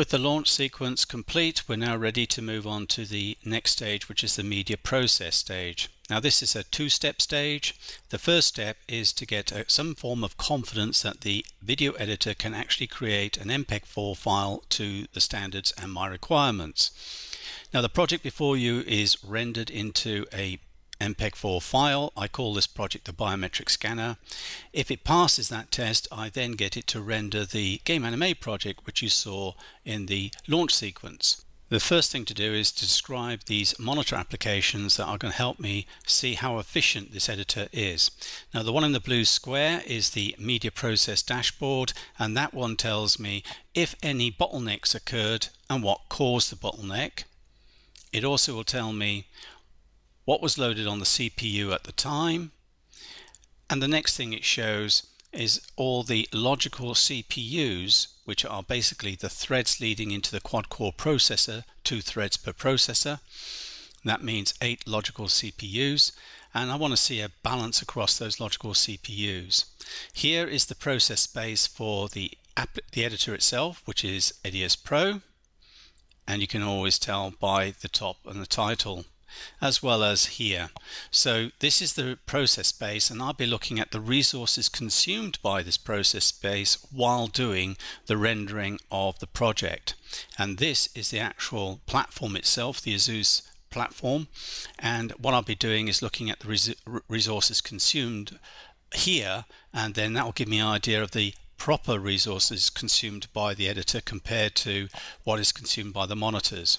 With the launch sequence complete, we're now ready to move on to the next stage, which is the media process stage. Now this is a two-step stage. The first step is to get uh, some form of confidence that the video editor can actually create an MPEG-4 file to the standards and my requirements. Now the project before you is rendered into a MPEG-4 file. I call this project the biometric scanner. If it passes that test, I then get it to render the Game Anime project, which you saw in the launch sequence. The first thing to do is to describe these monitor applications that are going to help me see how efficient this editor is. Now the one in the blue square is the media process dashboard and that one tells me if any bottlenecks occurred and what caused the bottleneck. It also will tell me what was loaded on the CPU at the time. And the next thing it shows is all the logical CPUs, which are basically the threads leading into the quad-core processor, two threads per processor. That means eight logical CPUs, and I want to see a balance across those logical CPUs. Here is the process space for the, app, the editor itself, which is Edius Pro, and you can always tell by the top and the title as well as here. So this is the process space and I'll be looking at the resources consumed by this process space while doing the rendering of the project. And this is the actual platform itself, the ASUS platform. And what I'll be doing is looking at the res resources consumed here and then that will give me an idea of the proper resources consumed by the editor compared to what is consumed by the monitors.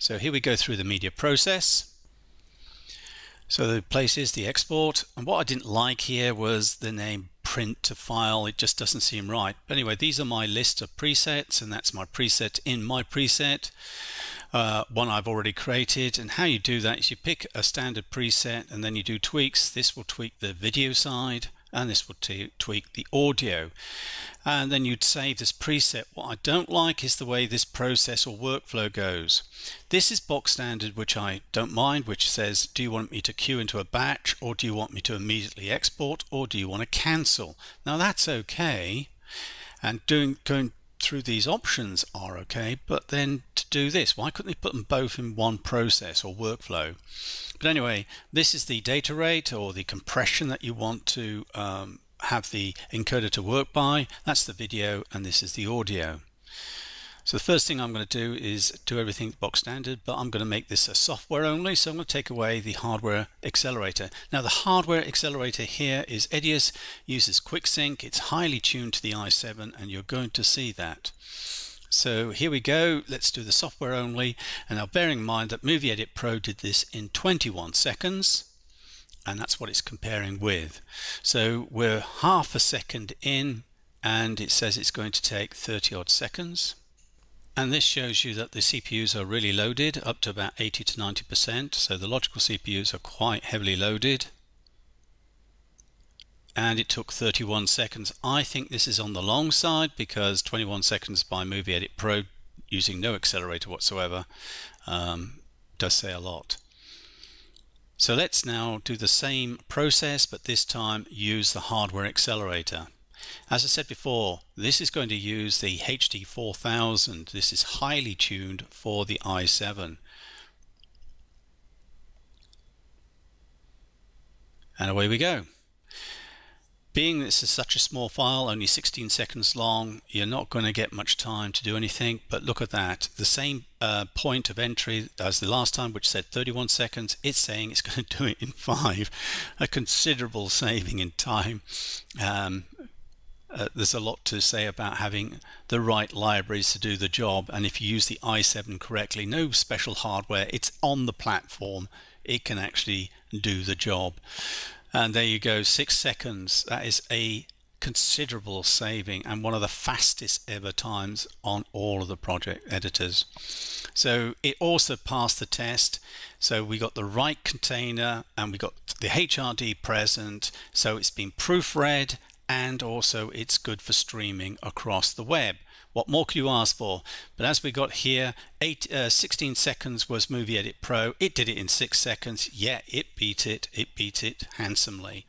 So here we go through the media process. So the place is the export. And what I didn't like here was the name print to file. It just doesn't seem right. But anyway, these are my list of presets and that's my preset in my preset. Uh, one I've already created and how you do that is you pick a standard preset and then you do tweaks. This will tweak the video side and this will tweak the audio and then you'd save this preset. What I don't like is the way this process or workflow goes. This is box standard which I don't mind which says do you want me to queue into a batch or do you want me to immediately export or do you want to cancel. Now that's okay and doing going through these options are okay but then to do this why couldn't they put them both in one process or workflow but anyway, this is the data rate or the compression that you want to um, have the encoder to work by. That's the video and this is the audio. So the first thing I'm going to do is do everything box standard, but I'm going to make this a software only. So I'm going to take away the hardware accelerator. Now the hardware accelerator here is Edius, uses QuickSync. It's highly tuned to the i7 and you're going to see that. So here we go. Let's do the software only. And now bearing in mind that Movie Edit Pro did this in 21 seconds. And that's what it's comparing with. So we're half a second in and it says it's going to take 30 odd seconds. And this shows you that the CPUs are really loaded up to about 80 to 90%. So the logical CPUs are quite heavily loaded and it took 31 seconds. I think this is on the long side because 21 seconds by Movie Edit Pro using no accelerator whatsoever um, does say a lot. So let's now do the same process but this time use the hardware accelerator. As I said before, this is going to use the HD 4000. This is highly tuned for the i7. And away we go. Being this is such a small file, only 16 seconds long, you're not going to get much time to do anything, but look at that. The same uh, point of entry as the last time, which said 31 seconds, it's saying it's going to do it in five. A considerable saving in time. Um, uh, there's a lot to say about having the right libraries to do the job and if you use the i7 correctly no special hardware it's on the platform it can actually do the job and there you go, six seconds. That is a considerable saving and one of the fastest ever times on all of the project editors. So it also passed the test. So we got the right container and we got the HRD present. So it's been proofread and also it's good for streaming across the web. What more could you ask for? But as we got here, eight, uh, 16 seconds was Movie Edit Pro. It did it in six seconds. Yeah, it beat it. It beat it handsomely.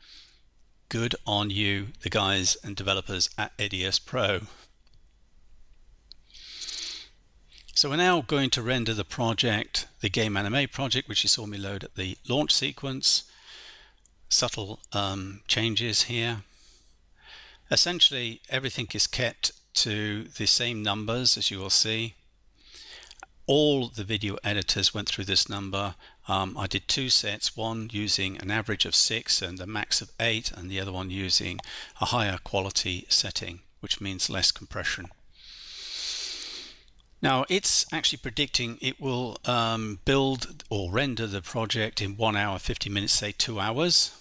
Good on you, the guys and developers at Edius Pro. So we're now going to render the project, the Game Anime project, which you saw me load at the launch sequence. Subtle um, changes here. Essentially, everything is kept to the same numbers as you will see. All the video editors went through this number. Um, I did two sets, one using an average of six and a max of eight, and the other one using a higher quality setting, which means less compression. Now it's actually predicting it will um, build or render the project in one hour, 50 minutes, say two hours.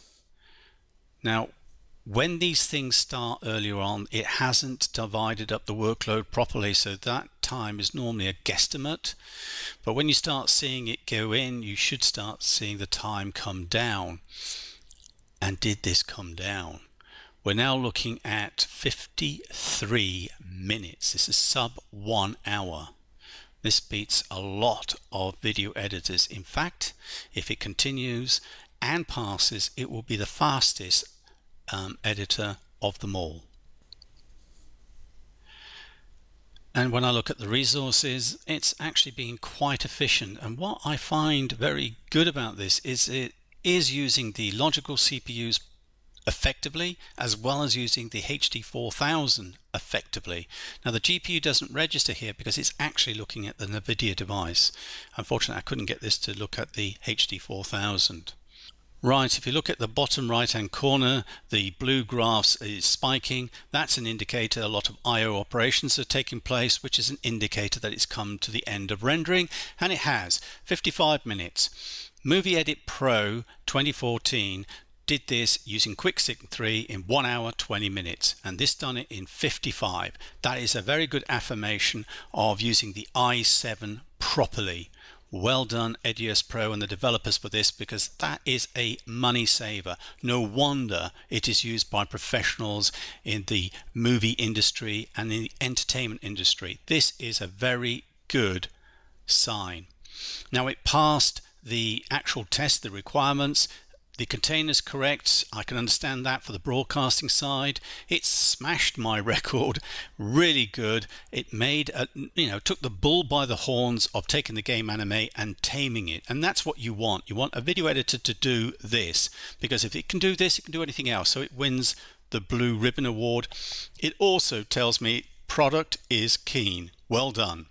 Now when these things start earlier on, it hasn't divided up the workload properly, so that time is normally a guesstimate. But when you start seeing it go in, you should start seeing the time come down. And did this come down? We're now looking at 53 minutes. This is sub one hour. This beats a lot of video editors. In fact, if it continues and passes, it will be the fastest um, editor of them all. And when I look at the resources, it's actually being quite efficient. And what I find very good about this is it is using the logical CPUs effectively as well as using the HD 4000 effectively. Now the GPU doesn't register here because it's actually looking at the NVIDIA device. Unfortunately I couldn't get this to look at the HD 4000. Right, if you look at the bottom right hand corner, the blue graphs is spiking. That's an indicator a lot of I.O. operations are taking place, which is an indicator that it's come to the end of rendering, and it has. 55 minutes. Movie Edit Pro 2014 did this using QuickSync 3 in 1 hour 20 minutes and this done it in 55. That is a very good affirmation of using the i7 properly. Well done Edius Pro and the developers for this because that is a money saver. No wonder it is used by professionals in the movie industry and in the entertainment industry. This is a very good sign. Now it passed the actual test, the requirements, the container's correct. I can understand that for the broadcasting side. It smashed my record. Really good. It made, a, you know, took the bull by the horns of taking the game anime and taming it. And that's what you want. You want a video editor to do this. Because if it can do this, it can do anything else. So it wins the Blue Ribbon Award. It also tells me product is keen. Well done.